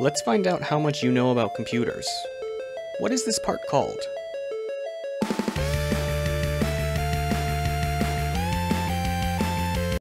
Let's find out how much you know about computers. What is this part called?